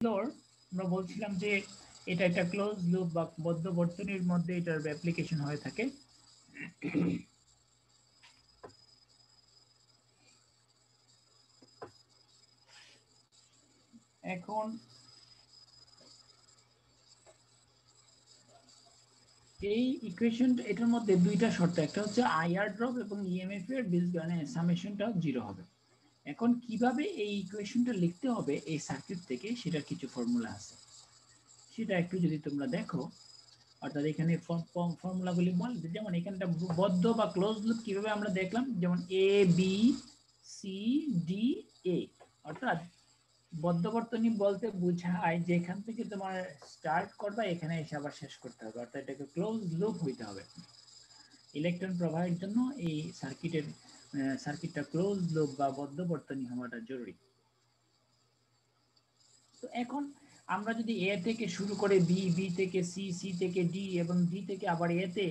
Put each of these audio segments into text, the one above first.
আমরা বলছিলাম যে এটা একটা ক্লোজ লুপ বা বদ্ধ বর্তনীর মধ্যে এটার অ্যাপ্লিকেশন হয়ে থাকে। এখন এই ইকুয়েশন এটার মধ্যে দুইটা শর্ত, একটা হচ্ছে আইআর ড্রপ এবং ইএমএফ এর বীজগণে সামেশনটা জিরো হবে। এখন কীভাবে এই ইকুয়েশনটা লিখতে হবে এই সার্কিট থেকে? সেটার কিছু ফর্মুলা আছে। সেটা একটু যদি তোমরা দেখো, অর্থাৎ এখানে ফর্মুলাগুলি বল, যেমন এখানটা বদ্ধ বা ক্লোজ লুপ কীভাবে আমরা দেখলাম? যেমন A B C D A অর্থাৎ বদ্ধবর্তনী বলতে বোঝায় যে এখান থেকে তোমার স্টার্ট করবা, এখানে এসে আবার শেষ করতে হবে। অর্থাৎ এটাকে ক্লোজ লুপ হইতে হবে। ইলেকট্রন প্রবাহের জন্য এই সার্কিটের সার্কিটটা ক্লোজ লুপ বা বদ্ধবর্তনী হওয়াটা জরুরি। তো এখন আমরা যদি এ থেকে শুরু করে বি বি থেকে সি সি থেকে ডি এবং ডি থেকে আবার এতে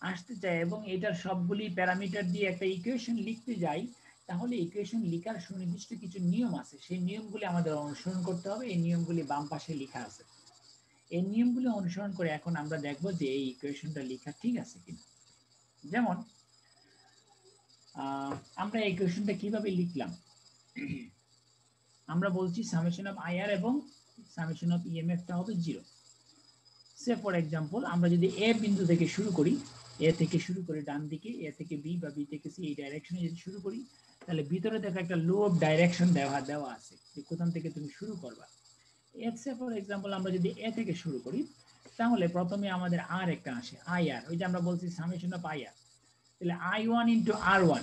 আসতে চাই এবং এটার সবগুলি প্যারামিটার দিয়ে একটা ইকুয়েশন লিখতে যাই, তাহলে ইকুয়েশন লেখার সুনির্দিষ্ট কিছু নিয়ম আছে। সেই নিয়মগুলি আমাদের অনুসরণ করতে হবে। এই নিয়মগুলি বাম পাশে লেখা আছে। এই নিয়মগুলি অনুসরণ করে এখন আমরা দেখব যে এই ইকুয়েশনটা লেখা ঠিক আছে কিনা। যেমন আমরা এই কোয়েশনটা কীভাবে লিখলাম? আমরা বলছি সামেশন অফ আইআর এবং সামেশন অফ ইএমএফটা হবে জিরো সে ফর এক্সাম্পল আমরা যদি এ বিন্দু থেকে শুরু করি এ থেকে শুরু করে ডান দিকে এ থেকে বি বা বি থেকে সি এই ডাইরেকশনে যদি শুরু করি, তাহলে ভিতরে দেখো একটা লো অফ ডাইরেকশন দেওয়া দেওয়া আছে যে কোথান থেকে তুমি শুরু করবা। এক্সে ফর এক্সাম্পল আমরা যদি এ থেকে শুরু করি, তাহলে প্রথমে আমাদের আর একটা আসে আই আর ওই যে আমরা বলছি সামেশন অফ আই আর তাহলে I one into R one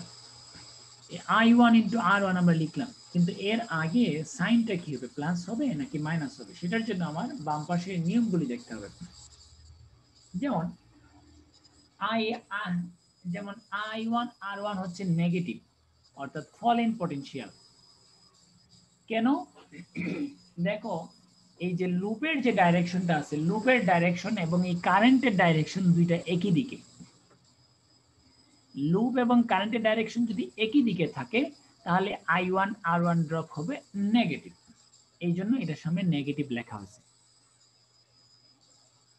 I one into R one আমরা লিখলাম। কিন্তু এর আগে সাইনটা কি হবে? প্লাস হবে নাকি মাইনাস হবে? সেটার জন্য আমার বাম পাশে নিয়মগুলি দেখতে হবে। যেমন আই যেমন আই ওয়ান আর ওয়ান হচ্ছে নেগেটিভ অর্থাৎ ফল ইন পটেনশিয়াল কেন? দেখো, এই যে লুপের যে ডাইরেকশনটা আছে লুপের ডাইরেকশন এবং এই কারেন্টের ডাইরেকশন দুইটা একই দিকে। লুপ এবং কারেন্টের ডাইরেকশন যদি একই দিকে থাকে, তাহলে I one R one drop হবে নেগেটিভ এই জন্য এটার সামনে নেগেটিভ লেখা হয়েছে।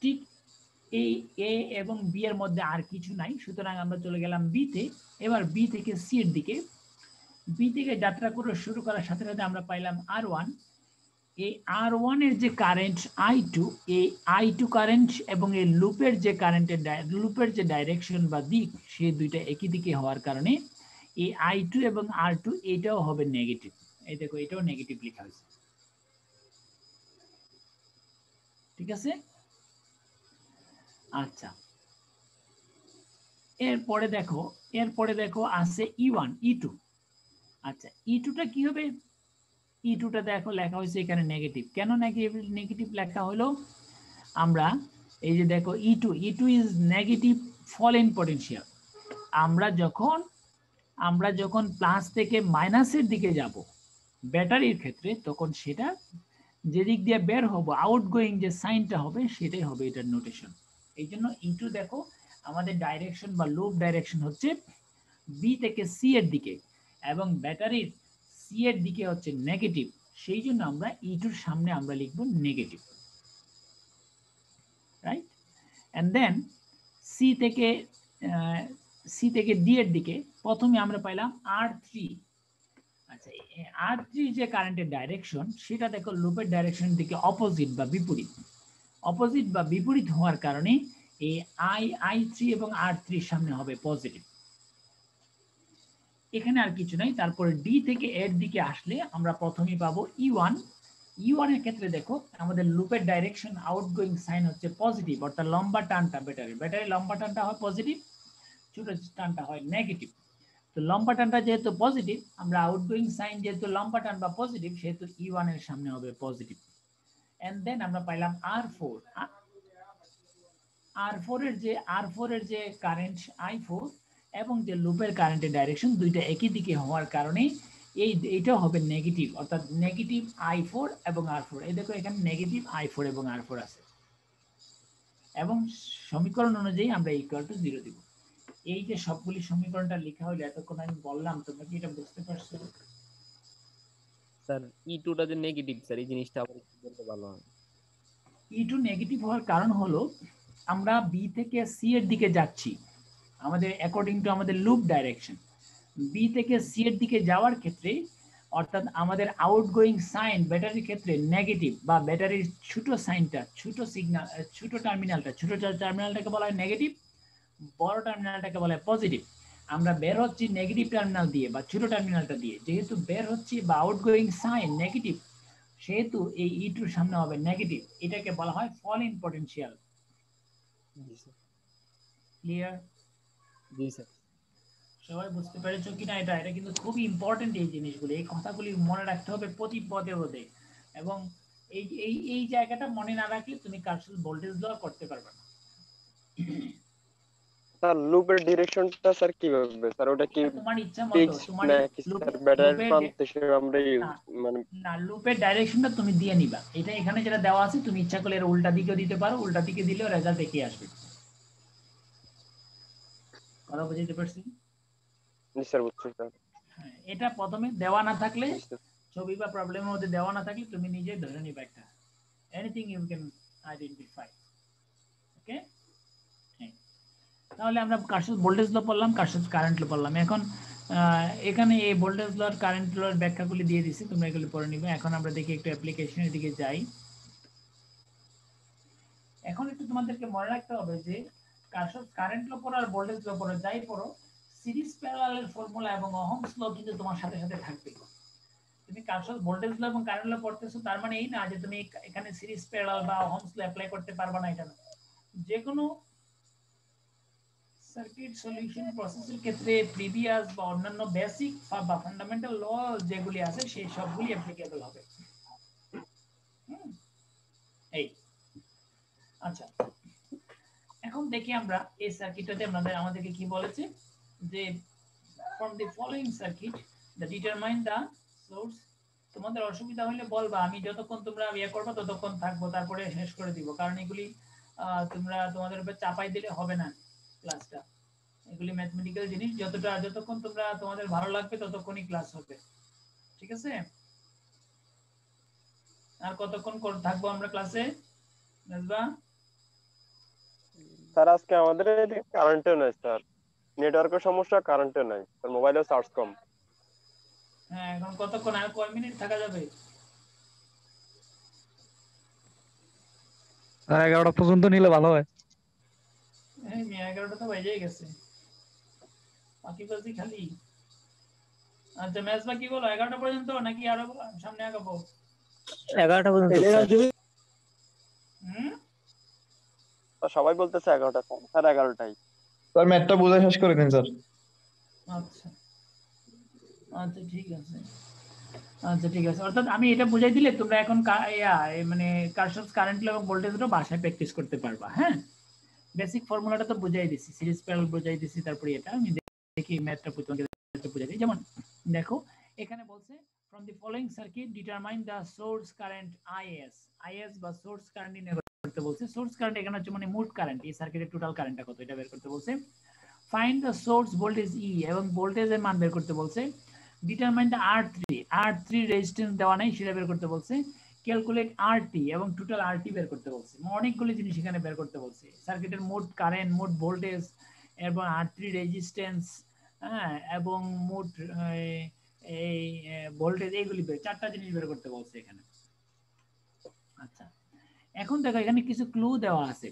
ঠিক এই এ এবং বি এর মধ্যে আর কিছু নাই, সুতরাং আমরা চলে গেলাম বিতে এবার বি থেকে সি এর দিকে। বি থেকে যাত্রা করে শুরু করার সাথে সাথে আমরা পাইলাম আর ওয়ান এই আর ওয়ানের যে কারেন্ট আই টু এই আই টু কারেন্ট এবং এই লুপের যে কারেন্টের লুপের যে ডাইরেকশন বা দিক, সে দুইটা একই দিকে হওয়ার কারণে এই আই টু এবং আর টু এটাও হবে নেগেটিভ এই দেখো, এটাও নেগেটিভ লেখা হয়েছে। ঠিক আছে? আচ্ছা। এরপরে দেখো এরপরে দেখো আছে ই ওয়ান ই টু আচ্ছা ই টুটা কি হবে? ই টুটা দেখো লেখা হয়েছে এখানে নেগেটিভ কেন নেগেটিভ নেগেটিভ লেখা হলো আমরা এই যে দেখো E two E two is negative fall in potential আমরা যখন আমরা যখন প্লাস থেকে মাইনাসের দিকে যাব ব্যাটারির ক্ষেত্রে, তখন সেটা যেদিক দিয়ে বের হব আউটগোয়িং যে সাইনটা হবে, সেটাই হবে এটার নোটেশন এই জন্য ইটু দেখো আমাদের ডাইরেকশন বা লুপ ডাইরেকশন হচ্ছে বি থেকে সি এর দিকে এবং ব্যাটারির সি এর দিকে হচ্ছে নেগেটিভ সেই জন্য আমরা ইটুর সামনে আমরা লিখব negative right and then C থেকে সি থেকে ডি এর দিকে প্রথমে আমরা পাইলাম আর থ্রি আচ্ছা আর থ্রি যে কারেন্টের ডাইরেকশন সেটা দেখো লুপের ডাইরেকশন দিকে অপোজিট বা বিপরীত অপোজিট বা বিপরীত হওয়ার কারণে এই আই আই থ্রি এবং আর থ্রির সামনে হবে পজিটিভ এখানে আর কিছু নাই। তারপরে ডি থেকে এর দিকে আসলে আমরা প্রথমেই পাবো ই ওয়ান ই ওয়ানের ক্ষেত্রে দেখো, আমাদের লুপের ডাইরেকশন আউটগোয়িং সাইন হচ্ছে পজিটিভ অর্থাৎ লম্বা টানটা ব্যাটারি ব্যাটারি লম্বা টানটা হয় পজিটিভ ছোট টানটা হয় নেগেটিভ তো লম্বা টানটা যেহেতু পজিটিভ আমরা আউটগোয়িং সাইন যেহেতু লম্বা টান বা পজিটিভ সেহেতু ই ওয়ানের সামনে হবে পজিটিভ এন্ড দেন আমরা পাইলাম আর ফোর আর ফোর এর যে আর ফোর এর যে কারেন্ট আই ফোর এবং যে লুপের কারেন্টের ডাইরেকশন দুইটা একই দিকে হওয়ার কারণে এই এইটাও হবে নেগেটিভ অর্থাৎ নেগেটিভ আই ফোর এবং আর ফোর এই দেখো এখানে নেগেটিভ আই ফোর এবং আর ফোর আছে। এবং সমীকরণ অনুযায়ী আমরা ইকুয়াল টু জিরো দিব। এই যে সবগুলি সমীকরণটা লেখা হলো এতক্ষণ আমি বললাম তোমরা কি এটা বুঝতে পারছ? স্যার ই টুটা যে নেগেটিভ স্যার এই জিনিসটা আবার একটু বলতে ভালো হয়। ই টু নেগেটিভ হওয়ার কারণ হলো আমরা বি থেকে সি এর দিকে যাচ্ছি। আমাদের অ্যাকর্ডিং টু আমাদের লুপ ডাইরেকশন বি থেকে সি এর দিকে যাওয়ার ক্ষেত্রে অর্থাৎ আমাদের আউটগোয়িং সাইন ব্যাটারির ক্ষেত্রে নেগেটিভ বা ব্যাটারির ছোট সাইনটা ছোট সিগনাল ছোট টার্মিনালটা ছোট টার্মিনালটাকে বলা হয় নেগেটিভ বড় টার্মিনালটাকে বলা হয় পজিটিভ আমরা বের হচ্ছি নেগেটিভ টার্মিনাল দিয়ে বা ছোট টার্মিনালটা দিয়ে। যেহেতু বের হচ্ছি বা আউটগোয়িং সাইন নেগেটিভ সেহেতু এই ই টুর সামনে হবে নেগেটিভ এটাকে বলা হয় ফল ইন পটেনশিয়াল ক্লিয়ার জি স্যার। সবাই বুঝতে পেরেছ কিনা? এটা এটা কিন্তু খুবই ইম্পর্টেন্ট এই জিনিসগুলো। এই কথাগুলি মনে রাখতে হবে প্রতি পদে পদে। এবং এই এই এই জায়গাটা মনে না রাখলে তুমি কার্সেল ভোল্টেজ ল করতে পারবে না। স্যার লুপের ডিরেকশনটা স্যার কীভাবে? স্যার ওটা কি তোমার ইচ্ছা মতো তোমার স্যার? ব্যাটারি প্রান্ত হিসেবে আমরা। মানে না লুপের ডাইরেকশনটা তুমি দিয়ে নিবা। এটা এখানে যেটা দেওয়া আছে তুমি ইচ্ছা করলে এর উল্টা দিকেও দিতে পারো উল্টা দিকে দিলেও রেজাল্ট একই আসবে। কথা বুঝতে পারছি? জি স্যার বুঝছি স্যার এটা প্রথমে দেওয়া না থাকলে ছবি বা প্রবলেমের মধ্যে দেওয়া না থাকলে তুমি নিজে ধরে নিবে একটা। Anything you can identify okay তাহলে আমরা কার্সেস ভোল্টেজ ল পড়লাম কার্সেস কারেন্ট ল পড়লাম। এখন এখানে এই ভোল্টেজ ল আর কারেন্ট লর ব্যাখ্যাগুলি দিয়ে দিছি তোমরা এগুলি পড়ে নিবে। এখন আমরা দেখি একটু অ্যাপ্লিকেশনের দিকে যাই। এখন একটু তোমাদেরকে মনে রাখতে হবে যে কারেন্ট ল পড়ো আর ভোল্টেজ ল পড়ো যাই পড়ো সিরিজ প্যারালালের ফর্মুলা এবং অহমস ল কিন্তু তোমার সাথে সাথে থাকবে। তুমি কার্সেস ভোল্টেজ ল এবং কারেন্ট ল পড়তেছো, তার মানে এই না যে তুমি এখানে সিরিজ প্যারালাল বা অহমস ল অ্যাপ্লাই করতে পারবে না, এটা না। যে কোনো সার্কিট সলিউশন প্রসেসের ক্ষেত্রে প্রিভিয়াস বা অন্যান্য বেসিক বা ফান্ডামেন্টাল ল যেগুলি আছে, সেই সবগুলি অ্যাপ্লিকেবল হবে? এই। আচ্ছা। দেখি আমরা এই সার্কিটটাতে আমাদের, আমাদেরকে কি বলেছে? যে from the following circuit the determine the source তোমাদের অসুবিধা হলে বলবা, আমি যতক্ষণ তোমরা ইয়ে করবে, ততক্ষণ থাকব, তারপরে শেষ করে দিব। কারণ এগুলি তোমরা তোমাদের উপর চাপাই দিলে হবে না ক্লাসটা এগুলি ম্যাথমেটিক্যাল জিনিস, যতটা, যতক্ষণ তোমরা তোমাদের ভালো লাগবে, ততক্ষণই ক্লাস হবে। ঠিক আছে? আর কতক্ষণ থাকব আমরা ক্লাসে নাজবা স্যার আজকে আমাদের এদিকে কারেন্টও নাই স্যার। নেটওয়ার্কের সমস্যা কারেন্টও নাই। স্যার মোবাইলেও চার্জ কম। হ্যাঁ এখন কতক্ষণ? আর কয় মিনিট থাকা যাবে? আর এগারোটা পর্যন্ত নিলে ভালো হয়। এই এগারোটা তো বাজেই গেছে। বাকি বাজি খালি। আচ্ছা ম্যাচ বা কি বলো এগারোটা পর্যন্ত নাকি আরও সামনে আগাবো? এগারোটা পর্যন্ত হুম সবাই বলতেছে এগারোটা স্যার এগারোটাই। স্যার ম্যাথটা বুঝে শেষ করে দিন স্যার। আচ্ছা। আচ্ছা ঠিক আছে। আচ্ছা ঠিক আছে। অর্থাৎ আমি এটা বুঝাই দিলে তোমরা এখন মানে কারেন্ট এবং ভোল্টেজটা বাসায় প্র্যাকটিস করতে পারবা হ্যাঁ? বেসিক ফর্মুলাটা তো বুঝাই দিছি সিরিজ প্যারাল বুঝাই দিছি তারপরে এটা আমি দেখি ম্যাথটা তোমাকে বুঝাই দিই। যেমন দেখো এখানে বলছে from the following circuit determine the source current IS IS বা সোর্স কারেন্ট নির্ণয় করতে বলছে। সোর্স কারেন্ট এখানে হচ্ছে মানে মোট কারেন্ট এই সার্কিটের টোটাল কারেন্টটা কত, এটা বের করতে বলছে। Find the source voltage E এবং ভোল্টেজের মান বের করতে বলছে। Determine the R three R three resistance দেওয়া নাই, সেটা বের করতে বলছে। ক্যালকুলেট আর টি এবং টোটাল আর টি বের করতে বলছে। অনেকগুলো জিনিস এখানে বের করতে বলছে। সার্কিটের মোট কারেন্ট মোট ভোল্টেজ এবং আর থ্রি রেজিস্ট্যান্স হ্যাঁ এবং মোট, এই ভোল্টেজ এইগুলি বের, চারটা জিনিস বের করতে বলছে এখানে। আচ্ছা। এখন দেখো এখানে কিছু ক্লু দেওয়া আছে।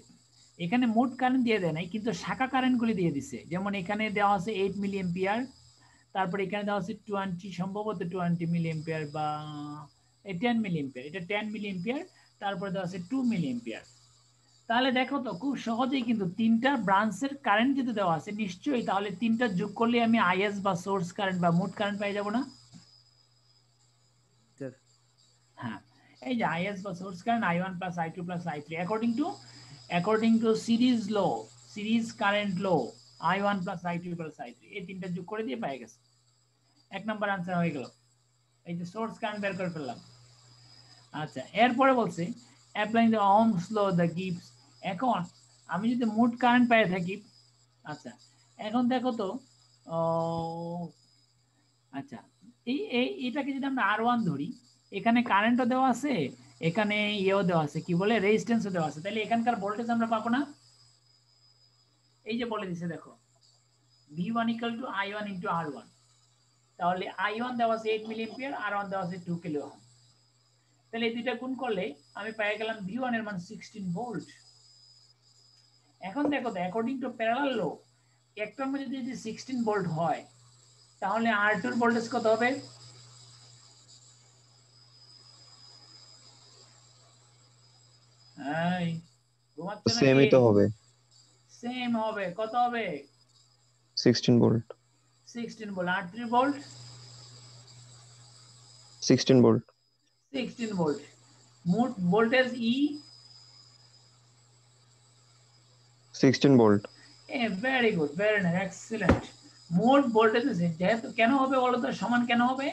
এখানে মোট কারেন্ট দিয়ে দেয় নাই কিন্তু শাখা কারেন্টগুলি দিয়ে দিছে। যেমন এখানে দেওয়া আছে এইট মিলি এম্পিয়ার তারপরে এখানে দেওয়া আছে টোয়েন্টি সম্ভবত টোয়েন্টি মিলি এম্পিয়ার বা টেন মিলি এম্পিয়ার এটা টেন মিলি এম্পিয়ার তারপরে দেওয়া আছে টু মিলি এম্পিয়ার তাহলে দেখো তো খুব সহজেই কিন্তু তিনটা ব্রাঞ্চের কারেন্ট যদি দেওয়া আছে নিশ্চয়ই তাহলে তিনটা যোগ করলে আমি আইএস বা সোর্স কারেন্ট বা মোট কারেন্ট পাই যাব না? হ্যাঁ। এই যে আইএস বা source current I one plus I two plus I three according to according to series law series current law I one plus I two plus I three এই তিনটা যোগ করে দিয়ে পেয়ে গেছে। এক নম্বর আনসার হয়ে গেল। এই যে সোর্স কারেন্ট বের করে ফেললাম। আচ্ছা এরপরে বলছে applying the ohms law the gives এখন আমি যদি মোট কারেন্ট পেয়ে থাকি আচ্ছা এখন দেখো তো আচ্ছা এই এই, এটাকে যদি আমরা আর ওয়ান ধরি এখানে কারেন্টও দেওয়া আছে, এখানে ইয়েও দেওয়া আছে, কি বলে? রেজিস্ট্যান্সও দেওয়া আছে। তাহলে এখানকার ভোল্টেজ আমরা পাবো না? এই যে বলে দিছে, দেখো। V one equal to I one into R one তাহলে আই ওয়ান দেওয়া আছে eight milliampere R one দেওয়া আছে টু কিলো ওহম তাহলে এই দুইটা গুণ করলে আমি পেয়ে গেলাম ভি ওয়ানের মান সিক্সটিন ভোল্ট এখন দেখো তো অ্যাকর্ডিং টু প্যারালাল লো একটার মধ্যে যদি সিক্সটিন ভোল্ট হয়, তাহলে আর টুর ভোল্টেজ কত হবে? এই ঘুমাচ্ছে সেমই তো হবে। সেম হবে। কত হবে? Sixteen volt 16 volt R three volt sixteen volt 16 volt মোট ভোল্টেজ ই সিক্সটিন ভোল্ট এ very good very nice excellent মোট ভোল্টেজ যেহেতু কেন হবে বলো তো সমান কেন হবে?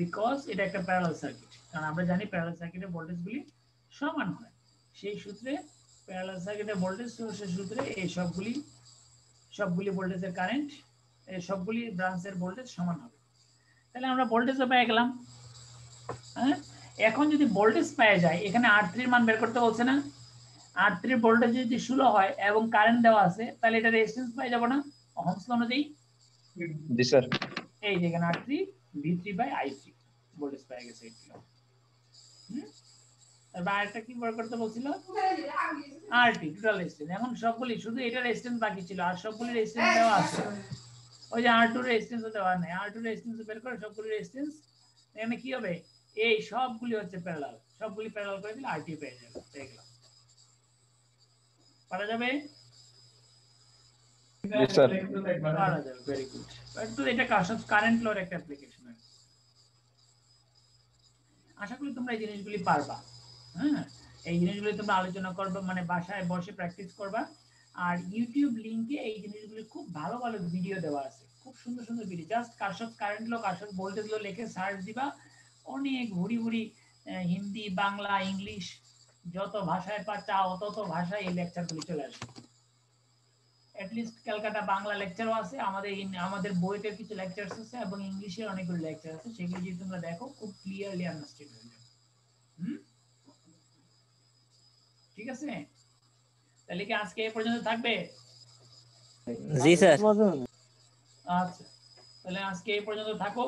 বিকজ এটা একটা প্যারালাল সার্কিট কারণ আমরা জানি প্যারালাল সার্কিটের ভোল্টেজগুলি সমান হয়। সেই সূত্রে প্যারালাল সার্কিটের ভোল্টেজ সোর্সের সূত্রে এই সবগুলি সবগুলি ভোল্টেজের কারেন্ট এই সবগুলি ব্রাঞ্চের ভোল্টেজ সমান হবে। তাহলে আমরা ভোল্টেজও পেয়ে গেলাম। হ্যাঁ? এখন যদি ভোল্টেজ পেয়ে যায় এখানে আর থ্রির মান বের করতে বলছে না। আর থ্রির ভোল্টেজ যদি ষোলো হয় এবং কারেন্ট দেওয়া আছে তাহলে এটা রেজিস্ট্যান্স পেয়ে যাব না। অহমস ল অনুযায়ী। জি স্যার এই যে এখানে R three V three by I three voltage পেয়ে গেছে এইট তারপর আরেকটা কি বের করতে বলছিল? আর টি টোটাল রেজিস্ট্যান্স এখন সবগুলি শুধু এটা রেজিস্ট্যান্স বাকি ছিল আর সবগুলি রেজিস্ট্যান্স দেওয়া আছে। ওই যে আর টু রেজিস্ট্যান্স দেওয়া নেই। আর টু রেজিস্ট্যান্স বের করে সবগুলি রেজিস্ট্যান্স এখানে কি হবে? এই সবগুলি হচ্ছে প্যারালাল সবগুলি প্যারালাল করে দিলে আরটি পেয়ে যাবে। গেলাম। পারা যাবে? পারা যাবে ভেরি গুড এটা কারেন্ট লর একটা অ্যাপ্লিকেশন আশা করি তোমরা এই জিনিসগুলি পারবা। হ্যাঁ? এই জিনিসগুলি তোমরা আলোচনা করবে মানে বাসায় বসে প্র্যাকটিস করবা। আর ইউটিউব লিংকে এই জিনিসগুলি খুব ভালো ভালো ভিডিও দেওয়া আছে। খুব সুন্দর সুন্দর ভিডিও জাস্ট কাশব কারেন্ট লো কাশব ভোল্টেজ লো লিখে সার্চ দিবা। অনেক ভুড়ি ভুড়ি হিন্দি, বাংলা, ইংলিশ, যত ভাষায় পা চাও, তত ভাষায় এই লেকচারগুলি চলে আসবে। অ্যাটলিস্ট ক্যালকাটা বাংলা লেকচারও আছে আমাদের আমাদের বইতে কিছু লেকচারস আছে এবং ইংলিশের অনেকগুলো লেকচার আছে সেগুলো যদি তোমরা দেখো খুব ক্লিয়ারলি আন্ডারস্ট্যান্ড হয়ে যাবে। হুম? ঠিক আছে? তাহলে কি আজকে এই পর্যন্ত থাকবে? জি স্যার। আচ্ছা তাহলে আজকে এই পর্যন্ত থাকো।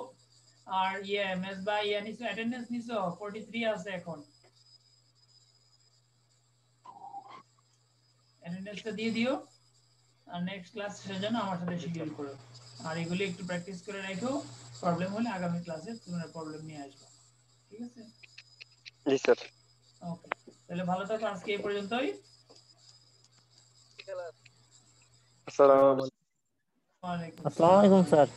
আর ইয়ে মেজবা ইয়ে নিছো অ্যাটেন্ডেন্স নিছো 43 আছে এখন। অ্যাটেন্ডেন্সটা দিয়ে দিও। আর নেক্সট ক্লাস জন্য আমার সাথে শিডিউল করো। আর এগুলি একটু প্র্যাকটিস করে রাখো। প্রবলেম হলে আগামী ক্লাসে তোমরা প্রবলেম নিয়ে আসবে। ঠিক আছে? জি স্যার। ওকে তাহলে ভালো থাকো আজকে এই পর্যন্তই। আসসালামু আলাইকুম। ওয়ালাইকুম আসসালামু আলাইকুম স্যার।